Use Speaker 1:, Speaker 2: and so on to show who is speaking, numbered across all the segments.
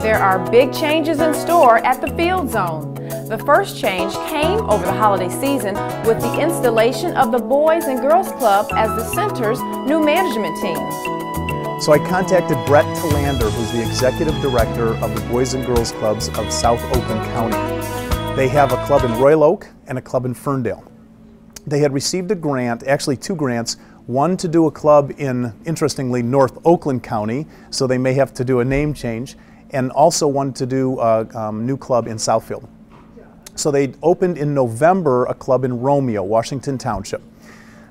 Speaker 1: There are big changes in store at the Field Zone. The first change came over the holiday season with the installation of the Boys and Girls Club as the center's new management team.
Speaker 2: So I contacted Brett Talander, who's the executive director of the Boys and Girls Clubs of South Oakland County. They have a club in Royal Oak and a club in Ferndale. They had received a grant, actually two grants, one to do a club in, interestingly, North Oakland County, so they may have to do a name change, and also wanted to do a um, new club in Southfield. So they opened in November a club in Romeo, Washington Township.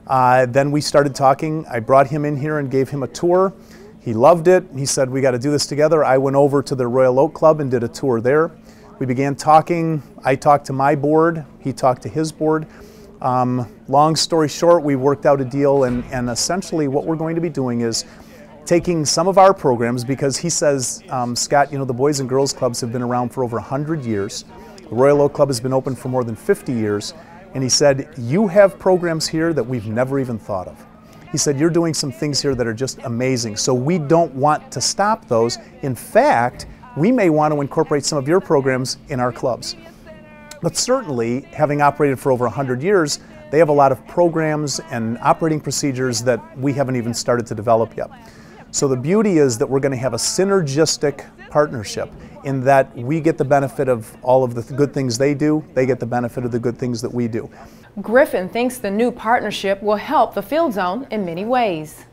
Speaker 2: Uh, then we started talking. I brought him in here and gave him a tour. He loved it. He said, We got to do this together. I went over to the Royal Oak Club and did a tour there. We began talking. I talked to my board, he talked to his board. Um, long story short, we worked out a deal, and, and essentially what we're going to be doing is taking some of our programs because he says, um, Scott, you know, the Boys and Girls Clubs have been around for over 100 years. The Royal Oak Club has been open for more than 50 years. And he said, You have programs here that we've never even thought of. He said, You're doing some things here that are just amazing. So we don't want to stop those. In fact, we may want to incorporate some of your programs in our clubs. But certainly, having operated for over 100 years, they have a lot of programs and operating procedures that we haven't even started to develop yet. So the beauty is that we're going to have a synergistic partnership in that we get the benefit of all of the good things they do, they get the benefit of the good things that we do.
Speaker 1: Griffin thinks the new partnership will help the Field Zone in many ways.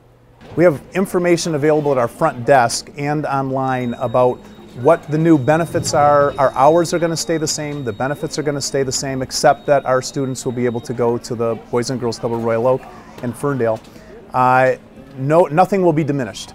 Speaker 2: We have information available at our front desk and online about what the new benefits are. Our hours are going to stay the same, the benefits are going to stay the same, except that our students will be able to go to the Boys and Girls Club of Royal Oak and Ferndale. Uh, no, nothing will be diminished.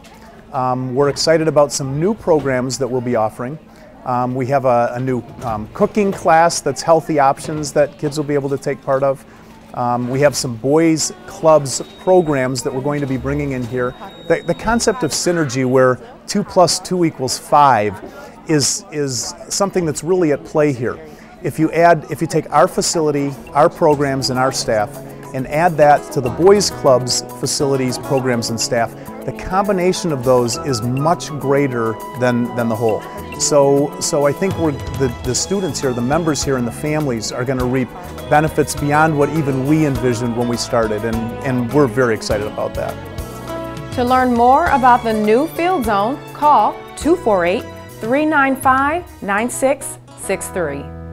Speaker 2: Um, we're excited about some new programs that we'll be offering. Um, we have a, a new um, cooking class that's healthy options that kids will be able to take part of. Um, we have some boys clubs programs that we're going to be bringing in here. The, the concept of synergy where two plus two equals five is, is something that's really at play here. If you add, if you take our facility, our programs and our staff and add that to the boys clubs facilities, programs and staff, the combination of those is much greater than, than the whole. So, so I think we're, the, the students here, the members here, and the families are going to reap benefits beyond what even we envisioned when we started, and, and we're very excited about that.
Speaker 1: To learn more about the new Field Zone, call 248 395 9663.